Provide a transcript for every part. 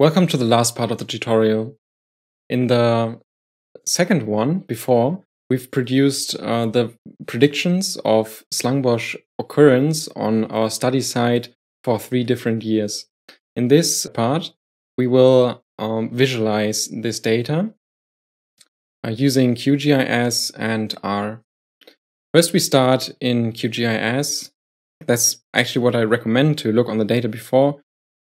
Welcome to the last part of the tutorial. In the second one, before, we've produced uh, the predictions of Slangbos occurrence on our study site for three different years. In this part, we will um, visualize this data uh, using QGIS and R. First, we start in QGIS. That's actually what I recommend to look on the data before,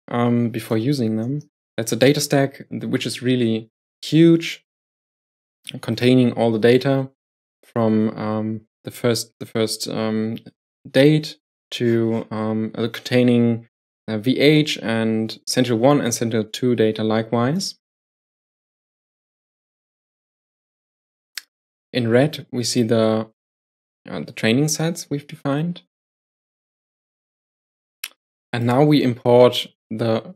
um, before using them. That's a data stack which is really huge, containing all the data from um, the first the first um, date to um, uh, containing uh, VH and Sentinel 1 and Sentinel 2 data likewise. In red, we see the uh, the training sets we've defined. And now we import the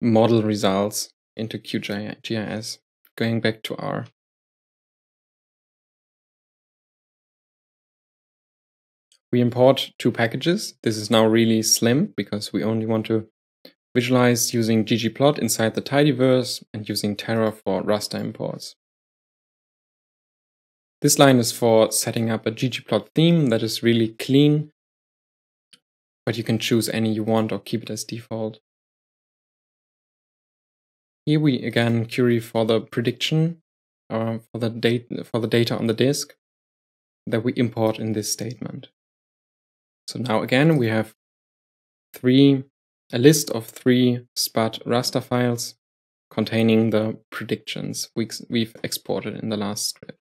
model results into QGIS, going back to R. We import two packages. This is now really slim because we only want to visualize using ggplot inside the tidyverse and using Terra for raster imports. This line is for setting up a ggplot theme that is really clean, but you can choose any you want or keep it as default. Here we again query for the prediction uh, for the for the data on the disk that we import in this statement. So now again we have three a list of three SpatRaster files containing the predictions we, we've exported in the last script.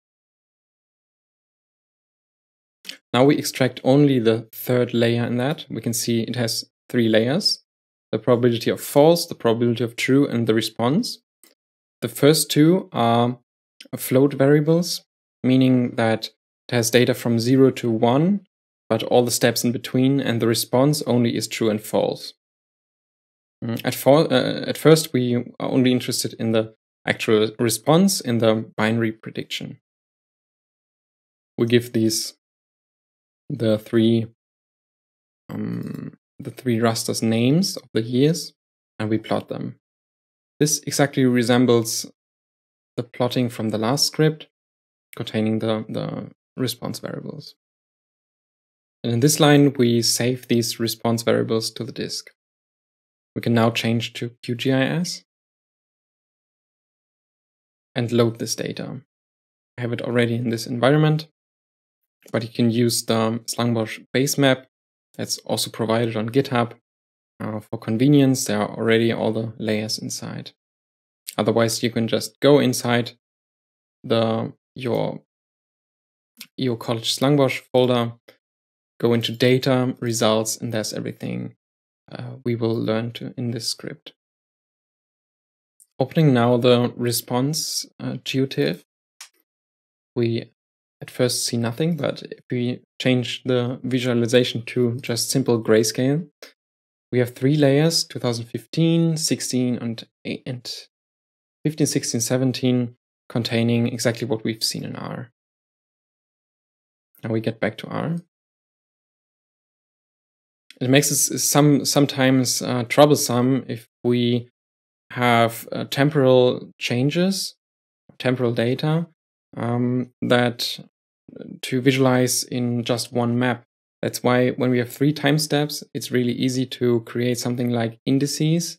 Now we extract only the third layer in that. We can see it has three layers the probability of false, the probability of true, and the response. The first two are float variables, meaning that it has data from 0 to 1, but all the steps in between, and the response only is true and false. Mm, at, for, uh, at first, we are only interested in the actual response in the binary prediction. We give these the three um, the three rasters names of the years and we plot them. This exactly resembles the plotting from the last script containing the, the response variables. And in this line, we save these response variables to the disk. We can now change to QGIS and load this data. I have it already in this environment, but you can use the Slangbos base map that's also provided on GitHub. Uh, for convenience, there are already all the layers inside. Otherwise, you can just go inside the your EO College Slangbos folder, go into data, results, and there's everything uh, we will learn to in this script. Opening now the response uh, GeoTIFF, we at first see nothing, but if we change the visualization to just simple grayscale, we have three layers, 2015, 16, and, and 15, 16, 17, containing exactly what we've seen in R. Now we get back to R. It makes it some sometimes uh, troublesome if we have uh, temporal changes, temporal data, um, that to visualize in just one map. That's why when we have three time steps, it's really easy to create something like indices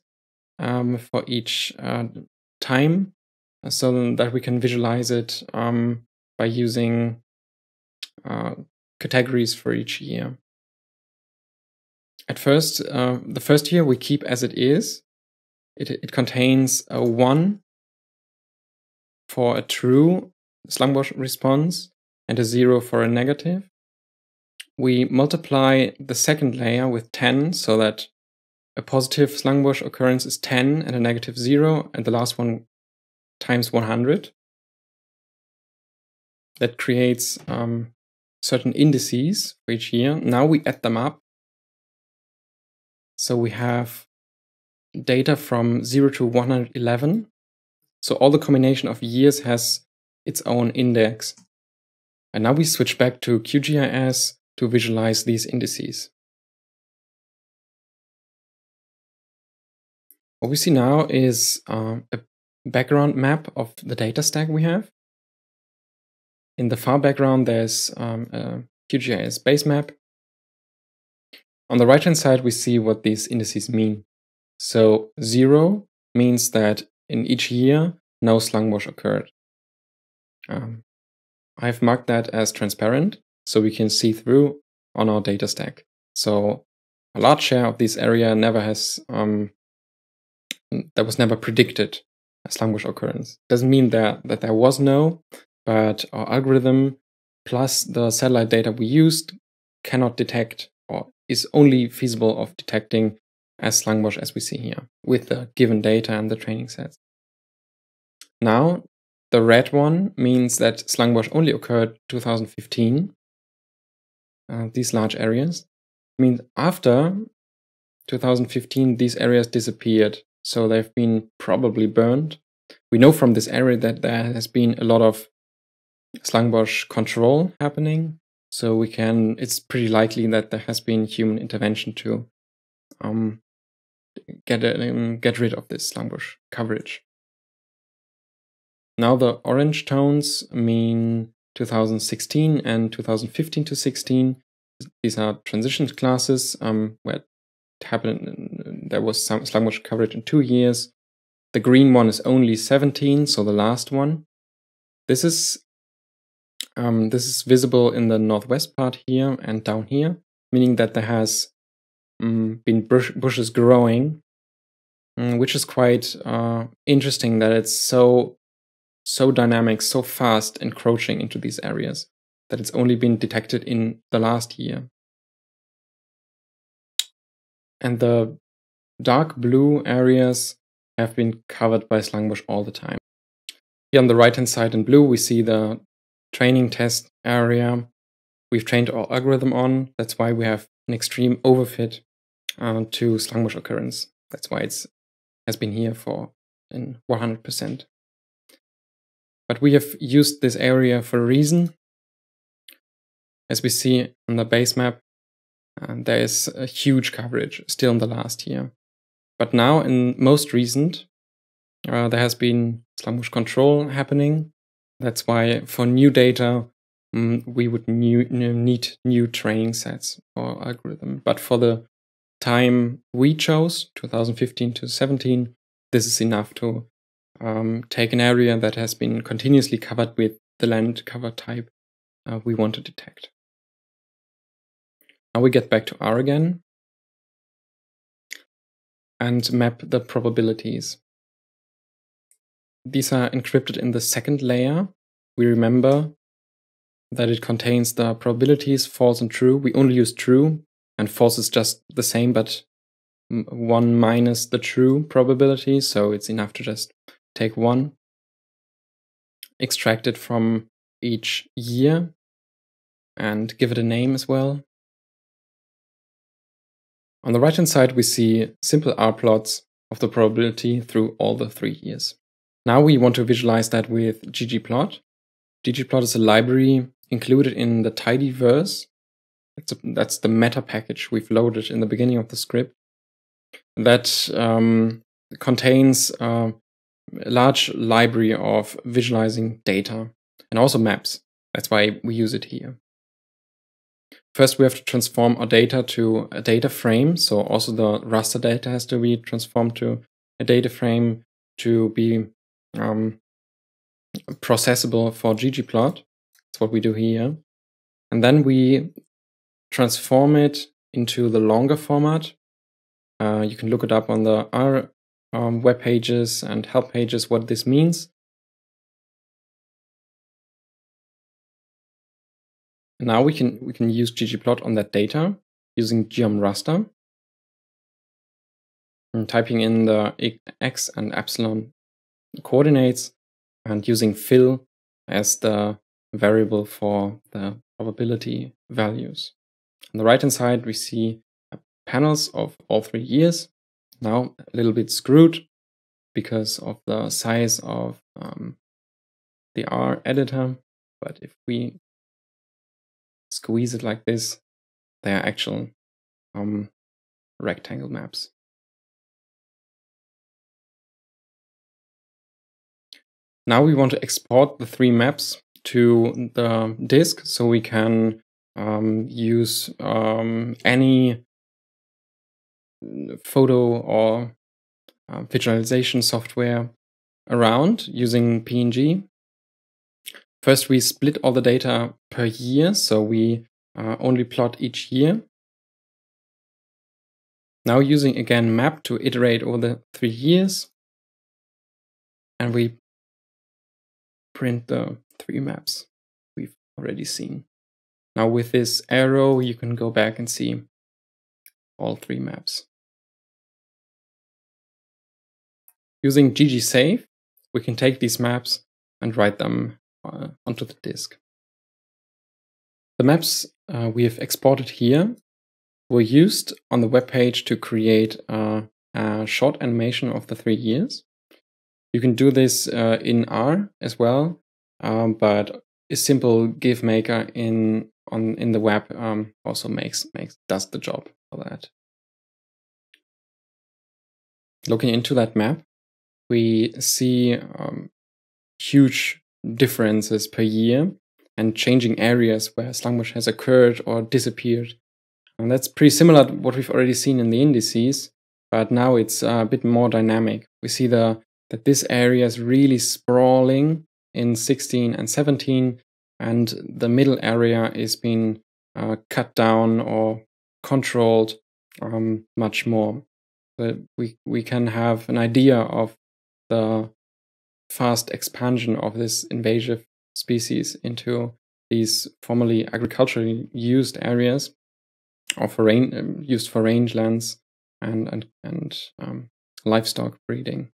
um, for each uh, time so that we can visualize it um, by using uh, categories for each year. At first, uh, the first year we keep as it is. It, it contains a 1 for a true Slangbos response and a 0 for a negative. We multiply the second layer with 10 so that a positive Slangbos occurrence is 10 and a negative 0, and the last one times 100. That creates um, certain indices for each year. Now we add them up. So we have data from 0 to 111. So all the combination of years has its own index. And now we switch back to QGIS to visualize these indices. What we see now is uh, a background map of the data stack we have. In the far background, there's um, a QGIS base map. On the right-hand side, we see what these indices mean. So zero means that in each year, no slangbos occurred. Um, I've marked that as transparent, so we can see through on our data stack. So a large share of this area never has, um, that was never predicted as wash occurrence. Doesn't mean that, that there was no, but our algorithm plus the satellite data we used cannot detect or is only feasible of detecting as slung as we see here with the given data and the training sets. Now, the red one means that slangbos only occurred 2015, uh, these large areas. I mean, after 2015, these areas disappeared, so they've been probably burned. We know from this area that there has been a lot of slangbos control happening, so we can, it's pretty likely that there has been human intervention to um, get, um, get rid of this slangbos coverage. Now the orange tones mean 2016 and 2015 to 16. These are transition classes um, where it happened, there was some wash coverage in two years. The green one is only 17, so the last one. This is um, this is visible in the northwest part here and down here, meaning that there has um, been bush bushes growing, um, which is quite uh, interesting that it's so so dynamic, so fast encroaching into these areas that it's only been detected in the last year. And the dark blue areas have been covered by slangbos all the time. Here on the right hand side in blue, we see the training test area we've trained our algorithm on. That's why we have an extreme overfit uh, to slangbos occurrence. That's why it's has been here for in 100%. But we have used this area for a reason. As we see on the base map, uh, there is a huge coverage still in the last year. But now, in most recent, uh, there has been wash control happening. That's why for new data, um, we would new, need new training sets for algorithm. But for the time we chose, 2015 to 17, this is enough to um, take an area that has been continuously covered with the land cover type uh, we want to detect. Now we get back to R again and map the probabilities. These are encrypted in the second layer. We remember that it contains the probabilities false and true. We only use true and false is just the same, but one minus the true probability. So it's enough to just take one, extract it from each year, and give it a name as well. On the right hand side, we see simple R plots of the probability through all the three years. Now we want to visualize that with ggplot. ggplot is a library included in the tidyverse. That's, a, that's the meta package we've loaded in the beginning of the script that um, contains uh, large library of visualizing data and also maps. That's why we use it here. First, we have to transform our data to a data frame. So also the raster data has to be transformed to a data frame to be um, processable for ggplot. That's what we do here. And then we transform it into the longer format. Uh, you can look it up on the R um, web pages and help pages what this means. now we can we can use ggplot on that data using geom_raster and typing in the x and epsilon coordinates and using fill as the variable for the probability values. On the right hand side, we see panels of all three years now a little bit screwed because of the size of um, the R editor. But if we squeeze it like this, they are actual um, rectangle maps. Now we want to export the three maps to the disk so we can um, use um, any photo or uh, visualization software around using PNG. First, we split all the data per year, so we uh, only plot each year. Now using again map to iterate over the three years, and we print the three maps we've already seen. Now with this arrow, you can go back and see all three maps. Using ggsave, we can take these maps and write them uh, onto the disk. The maps uh, we have exported here were used on the web page to create uh, a short animation of the three years. You can do this uh, in R as well, um, but a simple GIF maker in on in the web um, also makes makes does the job for that. Looking into that map, we see um, huge differences per year and changing areas where slangbos has occurred or disappeared. And that's pretty similar to what we've already seen in the indices, but now it's a bit more dynamic. We see the that this area is really sprawling in 16 and 17, and the middle area is being uh, cut down or controlled um, much more. But we we can have an idea of the fast expansion of this invasive species into these formerly agriculturally used areas or for rain, um, used for rangelands and and and um, livestock breeding.